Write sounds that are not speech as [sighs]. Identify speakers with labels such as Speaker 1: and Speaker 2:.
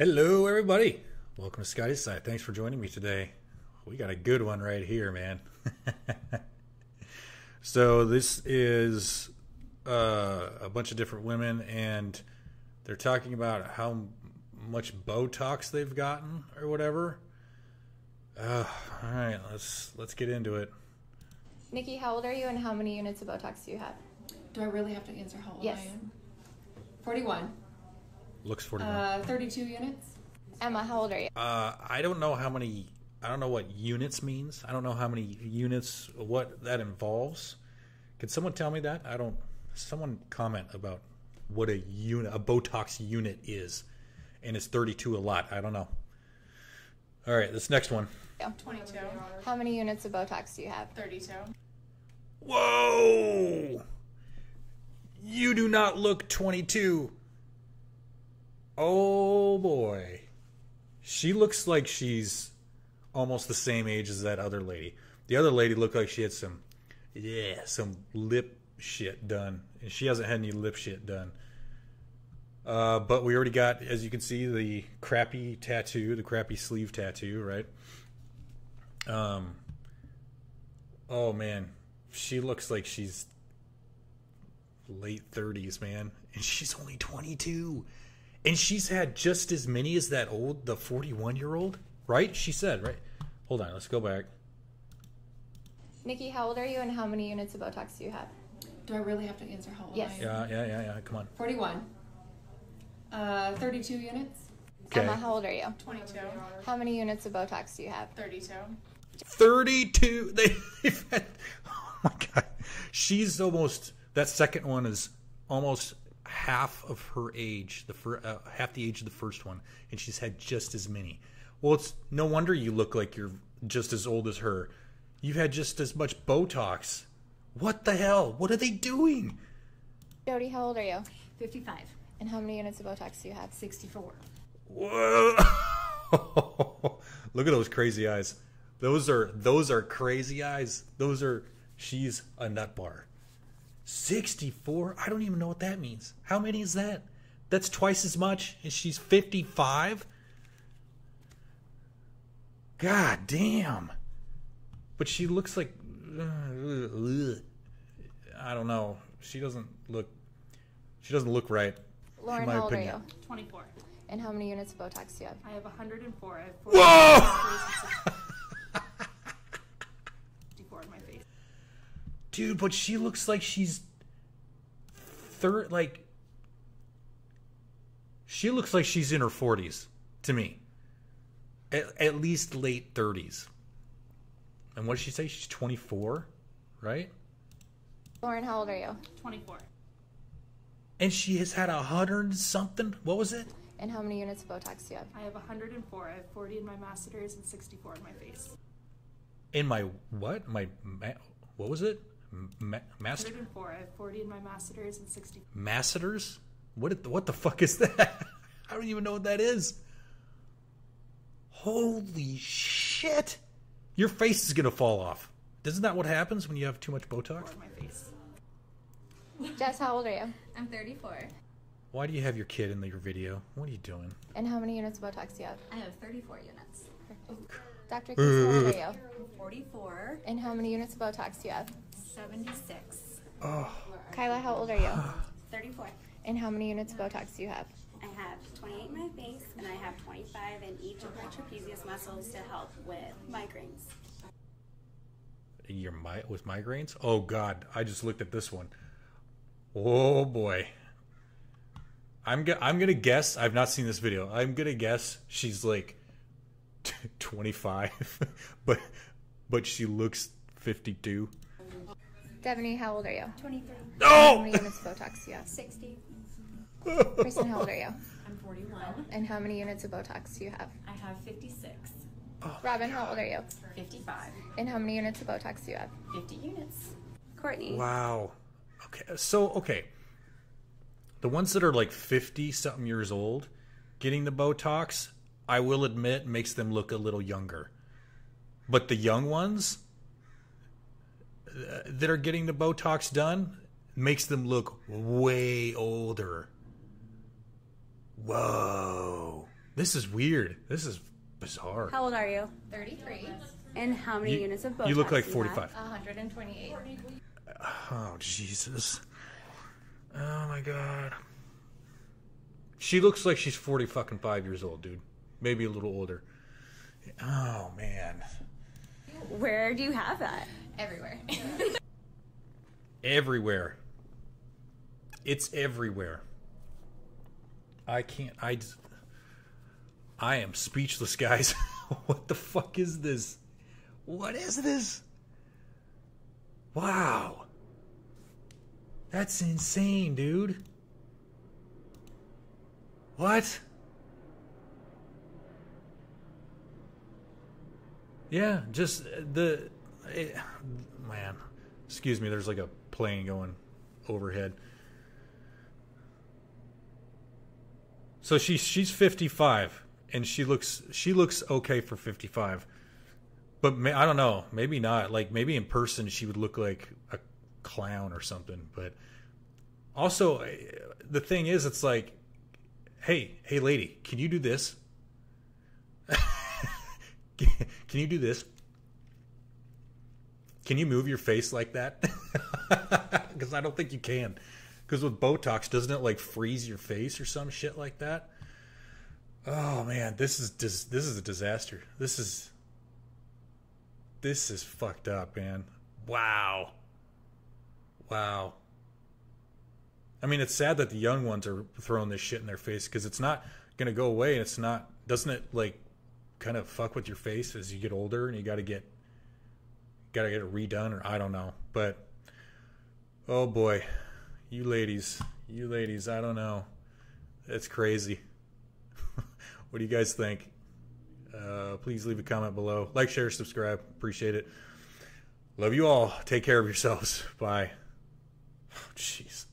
Speaker 1: Hello, everybody. Welcome to Scotty's Side. Thanks for joining me today. We got a good one right here, man. [laughs] so this is uh, a bunch of different women, and they're talking about how much Botox they've gotten or whatever. Uh, all right, let's let's get into it.
Speaker 2: Nikki, how old are you and how many units of Botox do you have?
Speaker 3: Do I really have to answer how old
Speaker 2: Yes.
Speaker 3: I am? 41.
Speaker 1: Looks 41.
Speaker 3: Uh, 32 units.
Speaker 2: Emma, how old are you?
Speaker 1: Uh, I don't know how many. I don't know what units means. I don't know how many units. What that involves. Can someone tell me that? I don't. Someone comment about what a unit, a Botox unit is, and it's thirty-two a lot. I don't know. All right, this next one.
Speaker 3: 22.
Speaker 2: How many units of Botox do you have?
Speaker 3: 32.
Speaker 1: Whoa! You do not look twenty-two. Oh boy, she looks like she's almost the same age as that other lady. The other lady looked like she had some, yeah, some lip shit done, and she hasn't had any lip shit done. Uh, but we already got, as you can see, the crappy tattoo, the crappy sleeve tattoo, right? Um. Oh man, she looks like she's late thirties, man, and she's only twenty two, and she's had just as many as that old, the forty one year old, right? She said, right? Hold on, let's go back.
Speaker 2: Nikki, how old are you and how many units of Botox do you have?
Speaker 3: Do I really have to answer how old
Speaker 2: Yes.
Speaker 3: I am?
Speaker 1: Yeah, yeah, yeah, yeah. Come on.
Speaker 3: 41. Uh, 32 units.
Speaker 1: Okay.
Speaker 2: Emma, how old are you?
Speaker 3: 22.
Speaker 2: How many units of Botox do you have?
Speaker 3: 32.
Speaker 1: 32 [laughs] they've had, oh my god she's almost that second one is almost half of her age the fir, uh, half the age of the first one and she's had just as many well it's no wonder you look like you're just as old as her you've had just as much botox what the hell what are they doing
Speaker 2: Jody, how old are you?
Speaker 4: 55.
Speaker 2: And how many units of Botox do you have?
Speaker 4: 64.
Speaker 1: Whoa. [laughs] look at those crazy eyes those are those are crazy eyes those are she's a nut bar 64 i don't even know what that means how many is that that's twice as much and she's 55 god damn but she looks like uh, i don't know she doesn't look she doesn't look right
Speaker 2: Lauren,
Speaker 1: in my
Speaker 2: how old
Speaker 1: opinion
Speaker 2: are you?
Speaker 4: 24.
Speaker 2: And how many units of Botox do you have?
Speaker 4: I have 104. I have
Speaker 1: Whoa! [laughs]
Speaker 4: 64 in my face.
Speaker 1: Dude but she looks like she's third like she looks like she's in her 40s to me at, at least late 30s and what did she say she's 24 right
Speaker 2: Lauren, how old are you?
Speaker 4: 24.
Speaker 1: and she has had a hundred something what was it
Speaker 2: And how many units of Botox do you have?
Speaker 4: I have 104. I have 40 in my masseters and 64 in my face.
Speaker 1: in my what my ma- what was it ma- master
Speaker 4: 104. I have 40 in my masseters and 60.
Speaker 1: masseters what it- what the fuck is that [laughs] i don't even know what that is holy shit your face is gonna fall off isn't that what happens when you have too much botox
Speaker 4: in my face.
Speaker 2: Jess, how old are you?
Speaker 5: I'm 34.
Speaker 1: why do you have your kid in your video what are you doing
Speaker 2: And how many units of Botox do you have?
Speaker 5: I have 34 units.
Speaker 2: Dr. Keith, how old are you?
Speaker 5: 44,
Speaker 2: And how many units of Botox do you have?
Speaker 5: 76,
Speaker 2: Kyla, how old are you? [sighs]
Speaker 5: 34.
Speaker 2: And how many units of Botox do you have?
Speaker 6: I have 28 in my face and I have 25 in each of my trapezius muscles to help with migraines.
Speaker 1: your mi- with migraines oh god i just looked at this one oh boy i'm go- i'm gonna guess i've not seen this video i'm gonna guess she's like [laughs] 25 [laughs] but but she looks 52
Speaker 2: Devaney, how old are you?
Speaker 6: 23,
Speaker 2: How
Speaker 1: no
Speaker 2: many units of Botox do you have?
Speaker 6: 60,
Speaker 2: Kristen, how old are you?
Speaker 5: I'm 41.
Speaker 2: And how many units of Botox do you have?
Speaker 5: I have 56,
Speaker 2: Robin, how old are you?
Speaker 5: 55,
Speaker 2: And how many units of Botox do you have?
Speaker 5: 50 units.
Speaker 6: Courtney,
Speaker 1: wow okay so okay the ones that are like 50 something years old getting the botox i will admit makes them look a little younger but the young ones that are getting the botox done makes them look way older whoa This is weird. This is bizarre.
Speaker 6: How old are you?
Speaker 2: 33,
Speaker 6: And how many
Speaker 1: You-
Speaker 6: units of Botox
Speaker 1: you look like
Speaker 6: do you have?
Speaker 1: 45.
Speaker 2: 128.
Speaker 1: Oh Jesus! Oh my God! She looks like she's forty fucking five years old, dude. Maybe a little older. Oh man!
Speaker 6: Where do you have that?
Speaker 2: Everywhere.
Speaker 1: Everywhere. It's everywhere. I can't. I. I am speechless, guys. [laughs] what the fuck is this? What is this? Wow. That's insane, dude. What? Yeah, just the it, man. Excuse me. There's like a plane going overhead. So she's she's 55 and she looks she looks okay for 55. But may, I don't know, maybe not. Like maybe in person she would look like a clown or something, but also eh, the thing is it's like hey, hey lady, can you do this? [laughs] can you do this? Can you move your face like that? [laughs] Because I don't think you can. Because with Botox, doesn't it like freeze your face or some shit like that? Oh man, this is dis- this is a disaster. This is this is fucked up, man. Wow, wow. I mean, it's sad that the young ones are throwing this shit in their face because it's not gonna go away, and it's not. Doesn't it like kind of fuck with your face as you get older, and you got to get got to get it redone, or I don't know, but oh boy, you ladies, you ladies, I don't know. It's crazy. [laughs] what do you guys think? Uh, please leave a comment below. Like, share, subscribe. Appreciate it. Love you all. Take care of yourselves. [laughs] Bye. Jeez.